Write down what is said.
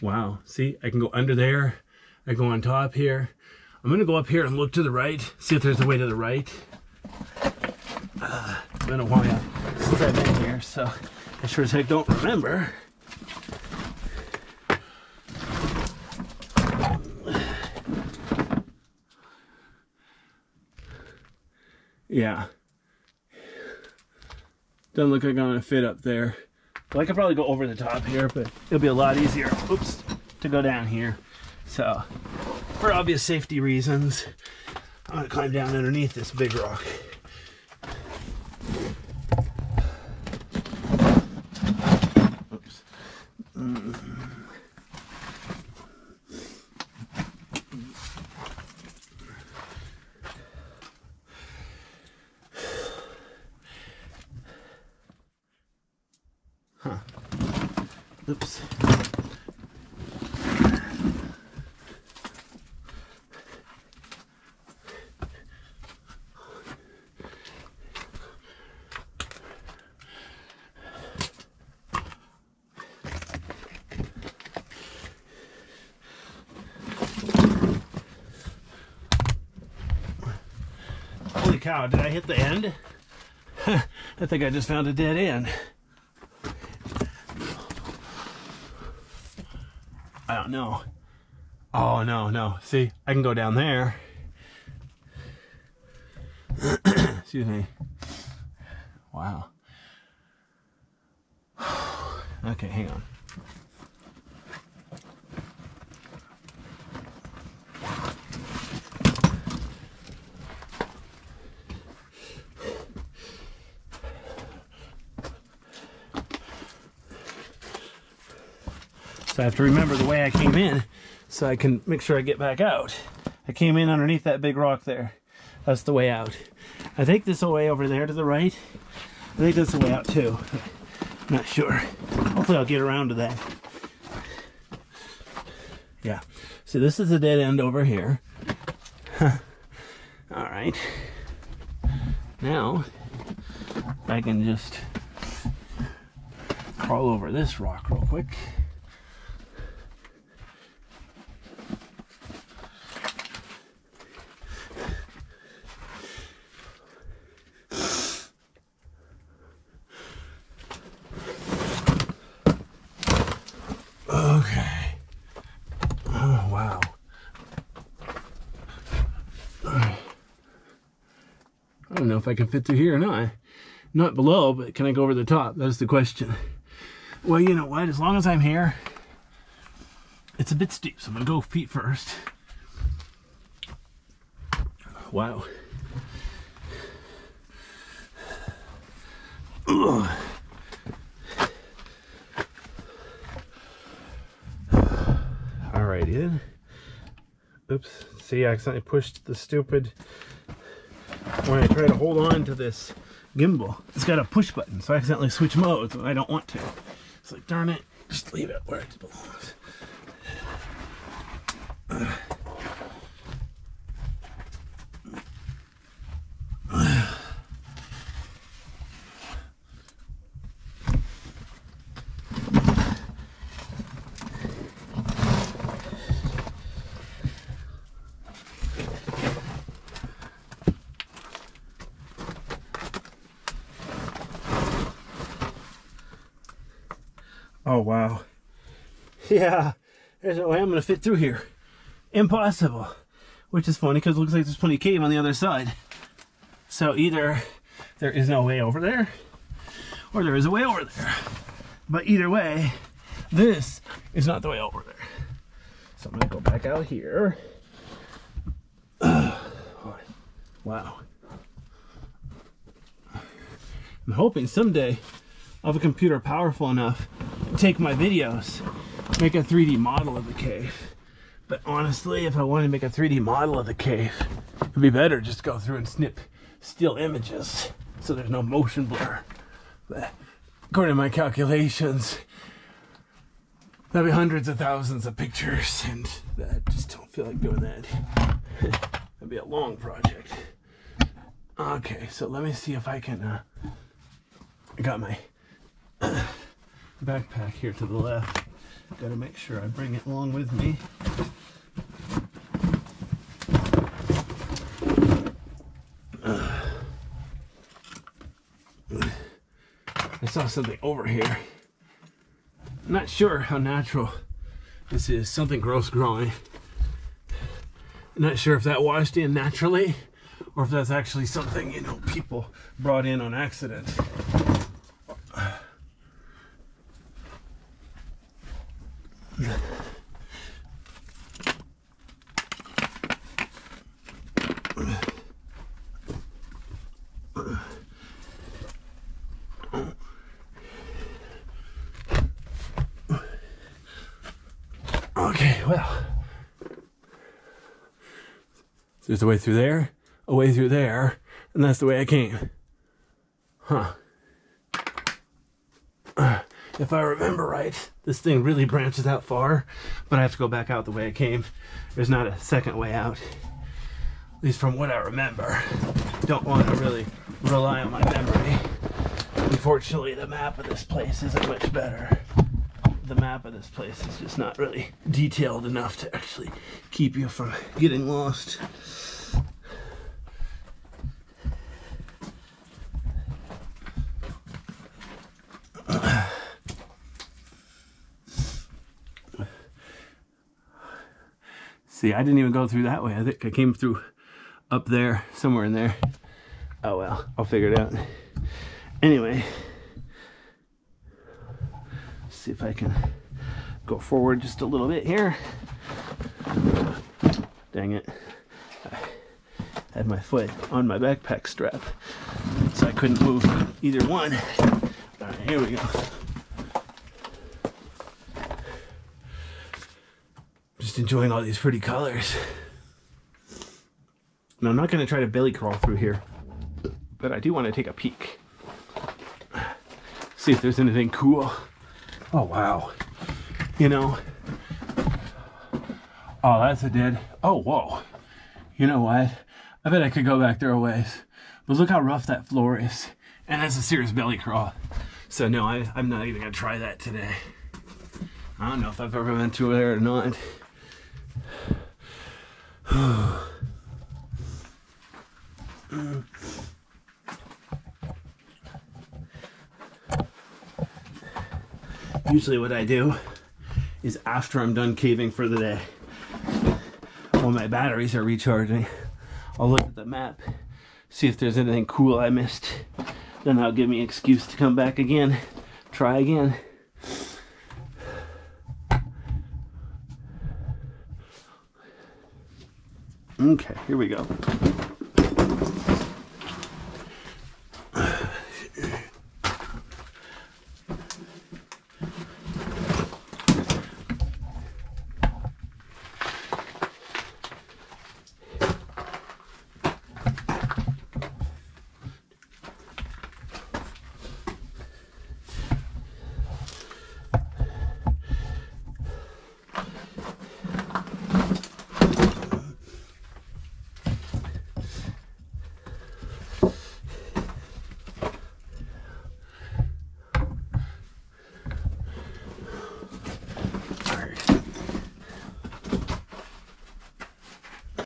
Wow. See, I can go under there. I go on top here. I'm gonna go up here and look to the right, see if there's a way to the right. Uh, it's been a while since I've been here, so I sure as heck don't remember. Yeah. Doesn't look like I'm gonna fit up there. I could probably go over the top here, but it'll be a lot easier, oops, to go down here. So, for obvious safety reasons, I'm gonna climb down underneath this big rock. Oops. Holy cow, did I hit the end? I think I just found a dead end. I don't know. Oh, no, no. See, I can go down there. Excuse me. Wow. okay, hang on. I have to remember the way I came in so I can make sure I get back out. I came in underneath that big rock there. That's the way out. I think this is way over there to the right. I think that's the way out too. Not sure. Hopefully I'll get around to that. Yeah. So this is a dead end over here. All right. Now I can just crawl over this rock real quick. Okay. Oh, wow. I don't know if I can fit through here or not. Not below, but can I go over the top? That's the question. Well, you know what? As long as I'm here, it's a bit steep, so I'm gonna go feet first. Wow. Ugh. Alrighty then. Oops. See, I accidentally pushed the stupid. When I try to hold on to this gimbal, it's got a push button, so I accidentally switch modes when I don't want to. It's like, darn it, just leave it where it belongs. Oh, wow. Yeah, there's no way I'm going to fit through here. Impossible. Which is funny because it looks like there's plenty of cave on the other side. So either there is no way over there, or there is a way over there. But either way, this is not the way over there. So I'm going to go back out here. wow. I'm hoping someday I'll have a computer powerful enough take my videos, make a 3D model of the cave. But honestly, if I wanted to make a 3D model of the cave, it'd be better just go through and snip still images so there's no motion blur. But according to my calculations, there'll be hundreds of thousands of pictures, and I just don't feel like doing that. That'd be a long project. Okay, so let me see if I can. Uh, I got my backpack here to the left. Gotta make sure I bring it along with me. I saw something over here. I'm not sure how natural this is. Something gross growing. I'm not sure if that washed in naturally or if that's actually something, you know, people brought in on accident. Okay, well. There's a way through there, a way through there, and that's the way I came. Huh. If I remember right, this thing really branches out far, but I have to go back out the way I came. There's not a second way out. At least from what I remember. Don't want to really rely on my memory. Unfortunately, the map of this place isn't much better the map of this place is just not really detailed enough to actually keep you from getting lost. See, I didn't even go through that way. I think I came through up there, somewhere in there. Oh well, I'll figure it out. Anyway, see if I can go forward just a little bit here. Dang it. I had my foot on my backpack strap, so I couldn't move either one. All right, here we go. Enjoying all these pretty colors. Now, I'm not going to try to belly crawl through here, but I do want to take a peek. See if there's anything cool. Oh, wow. You know, oh, that's a dead. Oh, whoa. You know what? I bet I could go back there a ways. But look how rough that floor is. And that's a serious belly crawl. So, no, I, I'm not even to try that today. I don't know if I've ever been to there or not. usually what I do is after I'm done caving for the day, when my batteries are recharging, I'll look at the map, see if there's anything cool I missed. Then that'll give me an excuse to come back again, try again. Okay, here we go.